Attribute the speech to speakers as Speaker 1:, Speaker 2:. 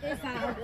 Speaker 1: 第三二个